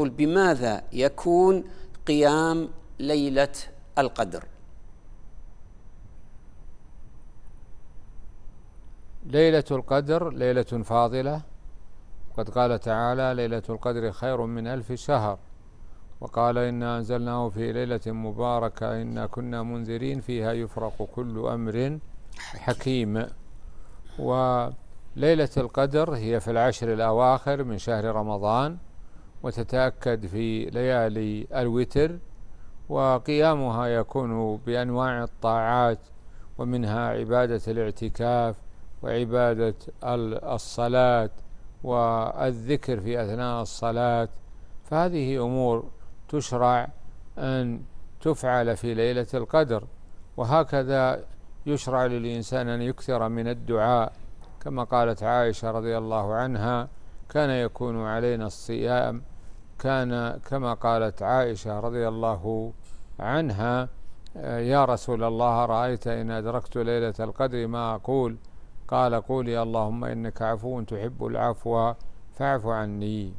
بماذا يكون قيام ليلة القدر؟ ليلة القدر ليلة فاضلة. قد قال تعالى ليلة القدر خير من ألف شهر. وقال إنا أنزلناه في ليلة مباركة إنا كنا منذرين فيها يفرق كل أمر حكيم. وليلة القدر هي في العشر الأواخر من شهر رمضان. وتتأكد في ليالي الوتر وقيامها يكون بأنواع الطاعات ومنها عبادة الاعتكاف وعبادة الصلاة والذكر في أثناء الصلاة. فهذه أمور تشرع أن تفعل في ليلة القدر. وهكذا يشرع للإنسان أن يكثر من الدعاء كما قالت عائشة رضي الله عنها كان يكون علينا الصيام كان كما قالت عائشة رضي الله عنها يا رسول الله رأيت إن أدركت ليلة القدر ما أقول؟ قال قولي اللهم إنك عفو تحب العفو فاعف عني.